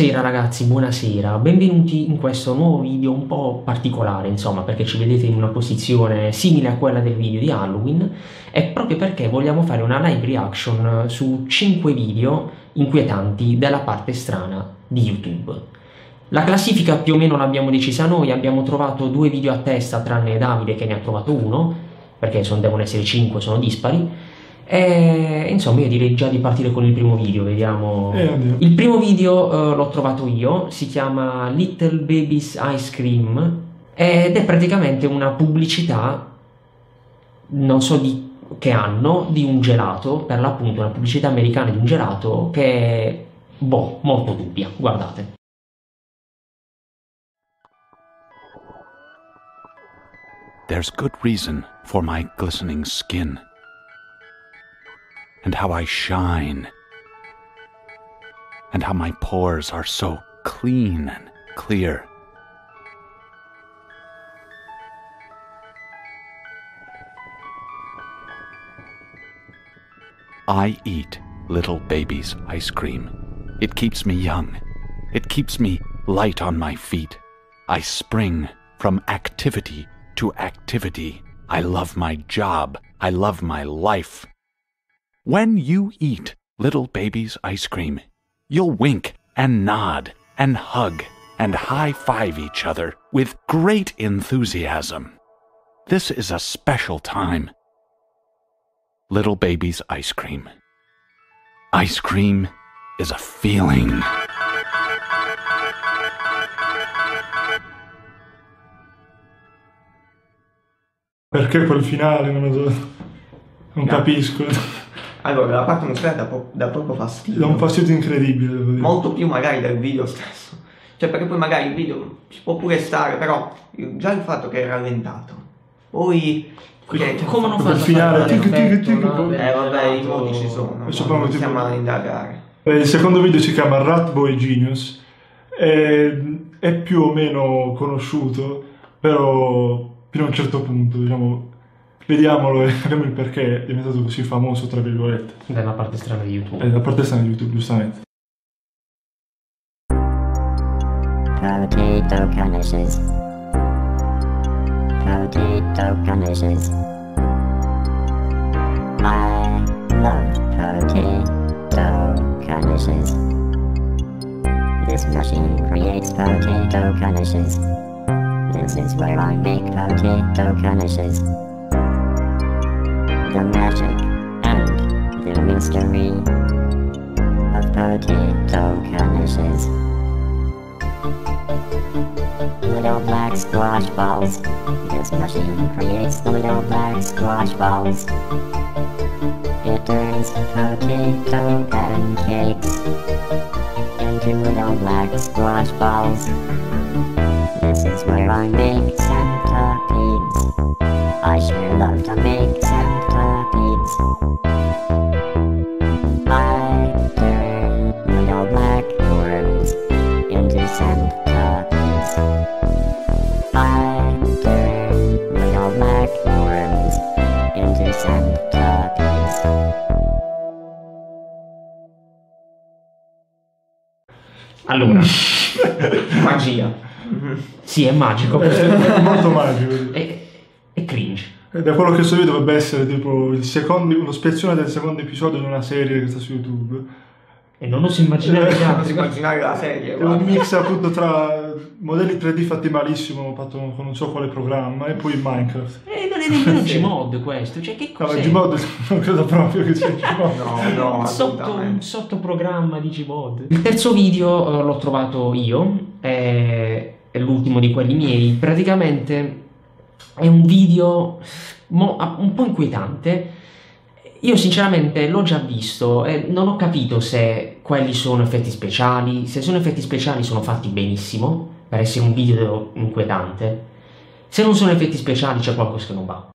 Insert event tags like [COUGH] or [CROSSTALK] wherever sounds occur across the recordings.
Buonasera ragazzi, buonasera, benvenuti in questo nuovo video un po' particolare, insomma, perché ci vedete in una posizione simile a quella del video di Halloween. E proprio perché vogliamo fare una live reaction su 5 video inquietanti della parte strana di YouTube. La classifica più o meno l'abbiamo decisa noi, abbiamo trovato due video a testa tranne Davide che ne ha trovato uno, perché sono, devono essere 5, sono dispari, e insomma io direi già di partire con il primo video, vediamo. Eh, il primo video uh, l'ho trovato io, si chiama Little Baby's Ice Cream ed è praticamente una pubblicità, non so di che anno, di un gelato, per l'appunto una pubblicità americana di un gelato che è, boh, molto dubbia, guardate. There's good reason for my glistening skin. And how I shine, and how my pores are so clean and clear. I eat little baby's ice cream. It keeps me young. It keeps me light on my feet. I spring from activity to activity. I love my job. I love my life. When you eat little baby's ice cream, you'll wink and nod and hug and high five each other with great enthusiasm. This is a special time. Little baby's ice cream. Ice cream is a feeling. Perché quel finale non, so. non No. capisco. Allora, la parte muscolare dà, pro- dà proprio fastidio. Dà un fastidio incredibile. Molto più magari del video stesso. Cioè, perché poi magari il video ci può pure stare, però già il fatto che è rallentato. Poi... che- Come non Quel fanno finale, fare tic, tic, tic, no? Eh vabbè, i modi ci sono, Adesso non stiamo a indagare. Eh, Il secondo video si chiama Ratboy Genius. È, è più o meno conosciuto, però fino a un certo punto, diciamo, vediamolo e [LAUGHS] capiamo il perché è diventato così famoso, tra virgolette. Della parte strana di YouTube. È la parte sta di YouTube, giustamente. Potato conditions. Potato conditions. I love potato conditions. This machine creates potato conditions. This is where I make potato conditions. The magic and the mystery of potato conditions. Little black squash balls. This machine creates little black squash balls. It turns potato pancakes into little black squash balls. Allora, [LAUGHS] magia. Sì, è magico. questo È, è molto [LAUGHS] magico. È, è cringe. E Da quello che so io dovrebbe essere tipo il secondo, uno spezzone del secondo episodio di una serie che sta su YouTube. E non oso immaginare che Non si immaginare la serie, È un mix appunto tra modelli 3D fatti malissimo, fatto con non so quale programma, e poi Minecraft. Eh, non è nemmeno Gmod questo, cioè che No, cos'è? Gmod non credo proprio che sia Gmod. No, no, un, [LAUGHS] sotto, un sottoprogramma di Gmod. Il terzo video eh, l'ho trovato io, è, è l'ultimo di quelli miei. Praticamente è un video mo- un po' inquietante. Io sinceramente l'ho già visto e non ho capito se quelli sono effetti speciali. Se sono effetti speciali sono fatti benissimo per essere un video inquietante. Se non sono effetti speciali c'è qualcosa che non va.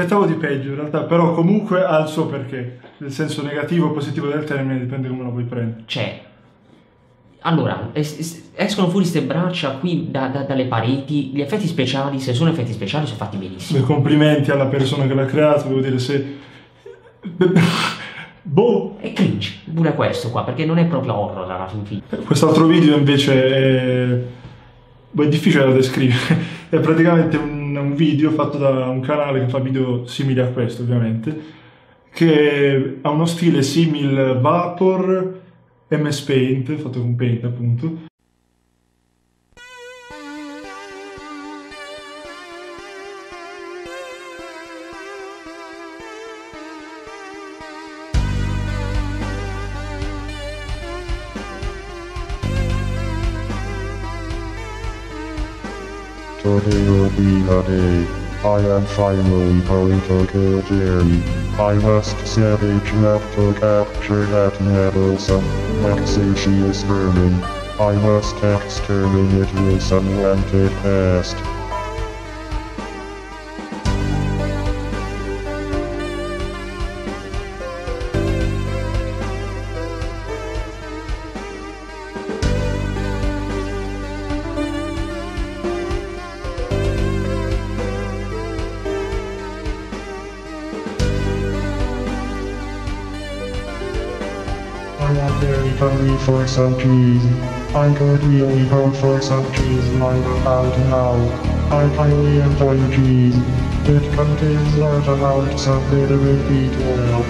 Aspettavo di peggio in realtà, però comunque ha il suo perché. Nel senso negativo o positivo del termine, dipende come lo vuoi prendere. Cioè, allora, es- es- escono fuori queste braccia qui da- da- dalle pareti, gli effetti speciali, se sono effetti speciali, sono fatti benissimo. Beh, complimenti alla persona che l'ha creato, devo dire se... [LAUGHS] boh, È cringe, pure questo qua, perché non è proprio horror alla fin fine. Quest'altro video invece è, boh, è difficile da descrivere. [LAUGHS] È praticamente un, un video fatto da un canale che fa video simili a questo, ovviamente, che ha uno stile simil Vapor MS Paint, fatto con Paint appunto. Today will be the day. I am finally going to kill Jerry. I must set a trap to capture that Medusa. Let's say she is burning. I must exterminate this unwanted pest. Very hungry for some cheese. I could really go for some cheese right about now. I highly enjoy cheese. It contains large amounts of vitamin B12.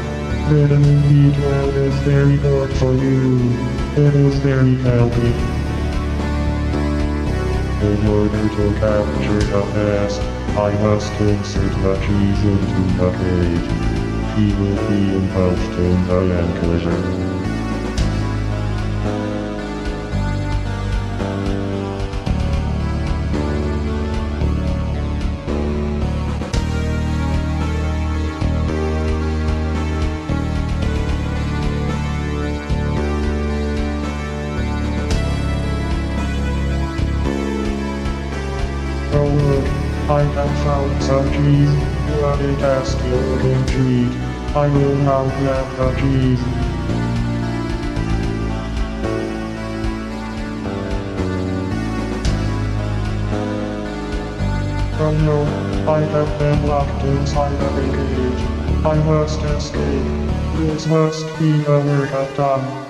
Vitamin B12 is very good for you. It is very healthy. In order to capture the pest, I must insert the cheese into the cage. He will be engulfed in the enclosure. Some cheese. A tasty looking treat. I will now grab the cheese. Oh no, I have been locked inside of a cage. I must escape. This must be the work of done.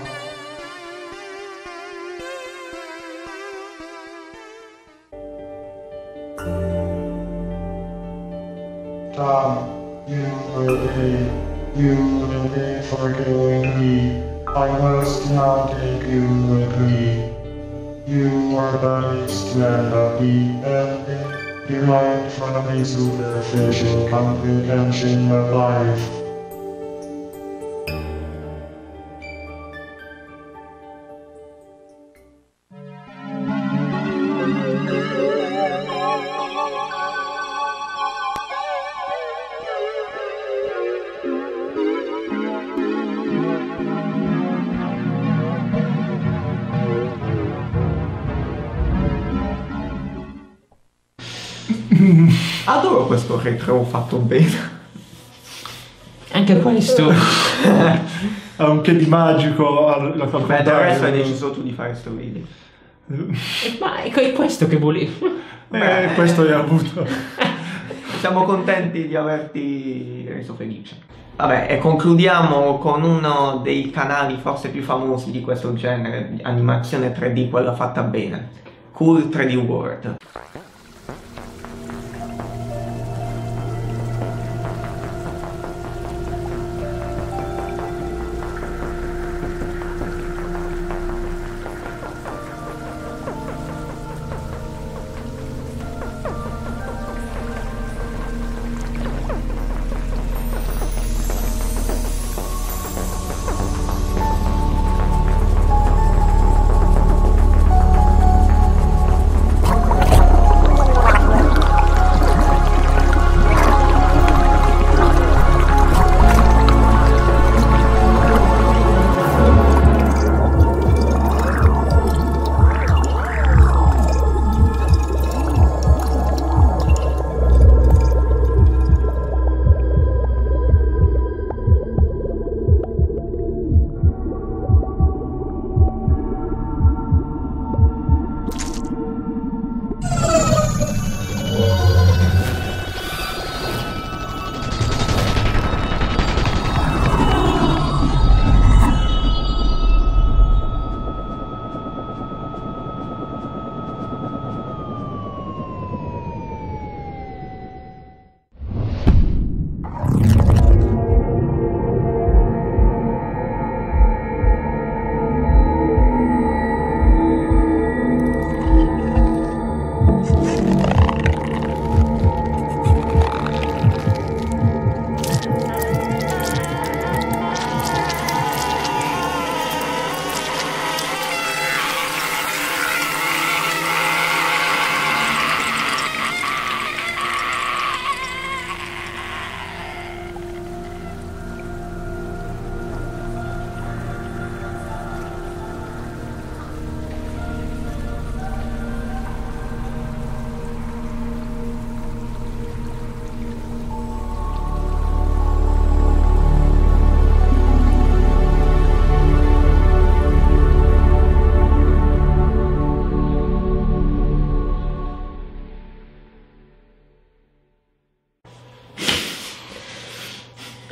You will pay for killing me. I must now take you with me. You are the man of the epic, derived from a superficial comprehension of life. Adoro questo retro fatto bene. Anche questo, [LAUGHS] Ha un che di magico la Beh, del resto hai deciso tu di fare questo video. [LAUGHS] ma è questo che volevo. Eh, questo hai avuto. [LAUGHS] Siamo contenti di averti reso felice. Vabbè, e concludiamo con uno dei canali forse più famosi di questo genere, di animazione 3D, quella fatta bene. Cool 3D World.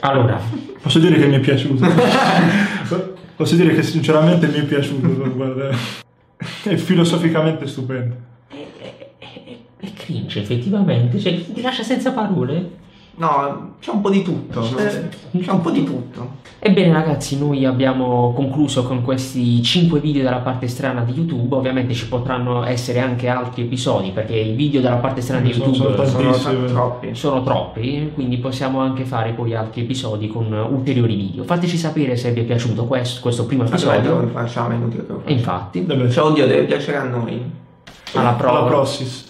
Allora, Posso dire che mi è piaciuto. [LAUGHS] Posso dire che sinceramente mi è piaciuto. guarda. È filosoficamente stupendo. è cringe effettivamente, cioè ti lascia senza parole. No, c'è un po' di tutto. C'è un po' di tutto. Ebbene ragazzi, noi abbiamo concluso con questi 5 video della parte strana di YouTube, ovviamente ci potranno essere anche altri episodi perché i video della parte strana di Sono YouTube sono, Sono Tantissimi. troppi. sono troppi, quindi possiamo anche fare poi altri episodi con ulteriori video. Fateci sapere se vi è piaciuto questo, questo primo Allora, episodio. rifacciamo, è inutile che lo E facciamo. infatti, Vabbè, Cioè, oddio, deve piacere a noi. alla alla prossima. prossima.